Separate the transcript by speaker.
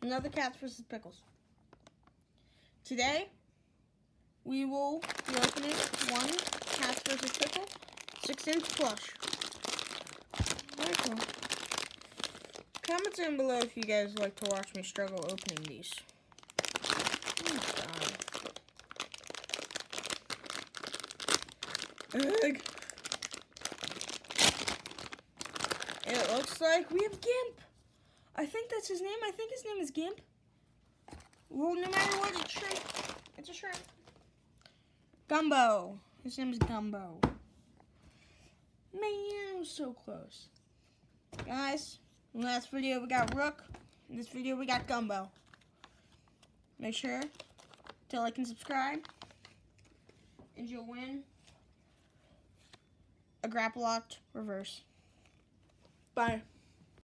Speaker 1: Another Cats versus Pickles. Today, we will be opening one Cats versus Pickle 6-inch plush. Very cool. Comment down below if you guys like to watch me struggle opening these. Oh, Egg. It looks like we have Gimp. I think that's his name. I think his name is Gimp. Well, no matter what, it's shrimp. It's a shrimp. Gumbo. His name is Gumbo. Man, so close. Guys, in last video we got Rook. In this video we got Gumbo. Make sure to like and subscribe. And you'll win a grapple locked reverse. Bye.